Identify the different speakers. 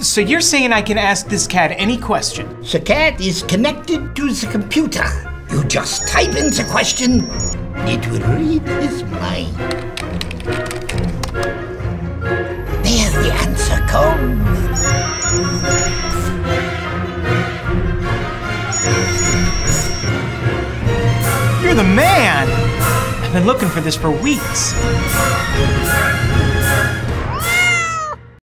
Speaker 1: So you're saying I can ask this cat any question?
Speaker 2: The cat is connected to the computer. You just type in the question, it will read his mind. There the answer comes.
Speaker 1: You're the man! I've been looking for this for weeks.